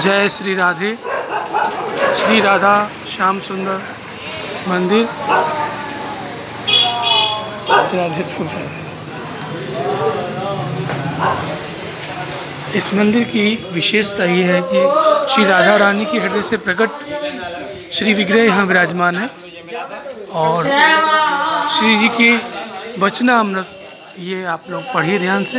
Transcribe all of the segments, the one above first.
जय श्री राधे। श्री राधा श्याम सुंदर मंदिर। राधे तो इस मंदिर की विशेषता ये है कि श्री राधा रानी की हृदय से प्रकट श्री विग्रह यहाँ विराजमान है और श्री जी के वचनामृत ये आप लोग पढ़िए ध्यान से।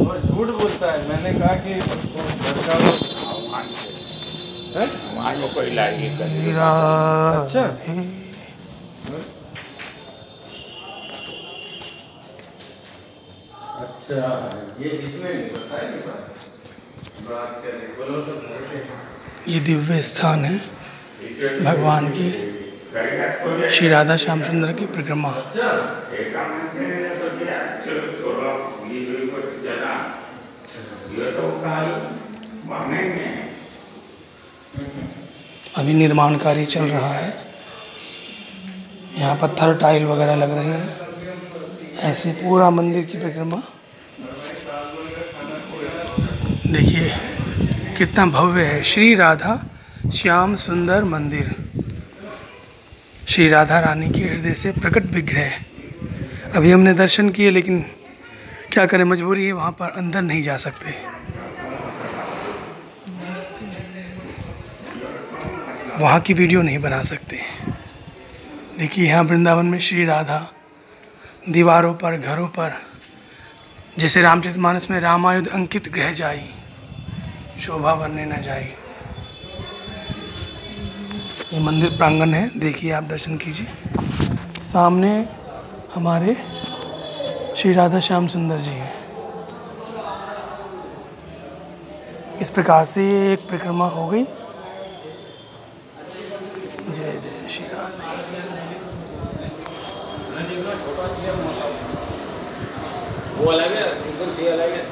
वो झूठ बोलता है। मैंने कहा कि उसको हैं? अच्छा। अच्छा ये इसमें बताया बात? करें बोलो तो घर पे। ये दिव्य स्थान है भगवान की। श्री राधा श्याम सुंदर की परिक्रमा अभी निर्माण कार्य चल रहा है। यहाँ पत्थर, टाइल वगैरह लग रहे हैं। ऐसे पूरा मंदिर की परिक्रमा। देखिए, कितना भव्य है। श्री राधा श्याम सुंदर मंदिर। श्री राधा रानी के हृदय से प्रकट विग्रह। अभी हमने दर्शन किए, लेकिन क्या करें, मजबूरी है, वहाँ पर अंदर नहीं जा सकते। वहाँ की वीडियो नहीं बना सकते। देखिए यहाँ वृंदावन में श्री राधा, दीवारों पर, घरों पर, जैसे रामचरितमानस में रामायुध अंकित ग्रह जाई, शोभा बनने न जाई। ये मंदिर प्रांगण है, देखिए आप दर्शन कीजिए। सामने हमारे श्री राधा श्याम सुंदर जी हैं। इस प्रकार से एक परिक्रमा हो गई जय जय श्री राधे वो अलग है अलग है।